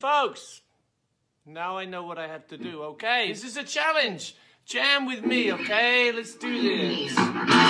Folks, now I know what I have to do, okay? This is a challenge. Jam with me, okay? Let's do this.